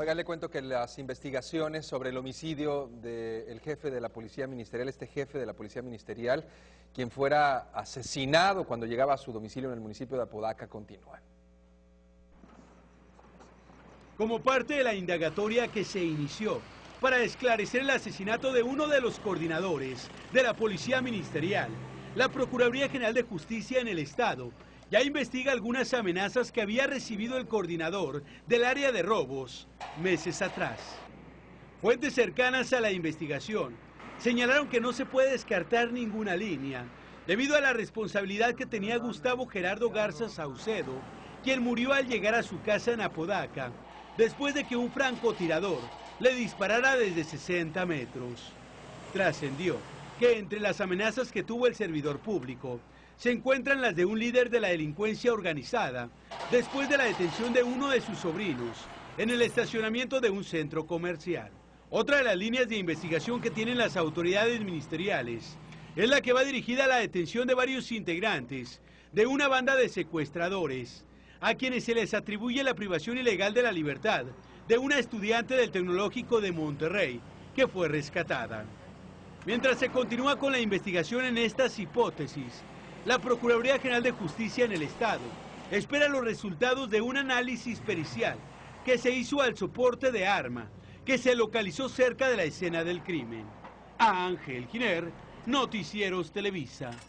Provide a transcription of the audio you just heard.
Oiga, cuento que las investigaciones sobre el homicidio del jefe de la Policía Ministerial, este jefe de la Policía Ministerial, quien fuera asesinado cuando llegaba a su domicilio en el municipio de Apodaca, continúan. Como parte de la indagatoria que se inició para esclarecer el asesinato de uno de los coordinadores de la Policía Ministerial, la Procuraduría General de Justicia en el Estado ya investiga algunas amenazas que había recibido el coordinador del área de robos meses atrás. Fuentes cercanas a la investigación señalaron que no se puede descartar ninguna línea debido a la responsabilidad que tenía Gustavo Gerardo Garza Saucedo, quien murió al llegar a su casa en Apodaca después de que un francotirador le disparara desde 60 metros. Trascendió que entre las amenazas que tuvo el servidor público se encuentran las de un líder de la delincuencia organizada después de la detención de uno de sus sobrinos en el estacionamiento de un centro comercial. Otra de las líneas de investigación que tienen las autoridades ministeriales es la que va dirigida a la detención de varios integrantes de una banda de secuestradores a quienes se les atribuye la privación ilegal de la libertad de una estudiante del Tecnológico de Monterrey que fue rescatada. Mientras se continúa con la investigación en estas hipótesis, la Procuraduría General de Justicia en el Estado espera los resultados de un análisis pericial que se hizo al soporte de arma que se localizó cerca de la escena del crimen. Ángel Giner, Noticieros Televisa.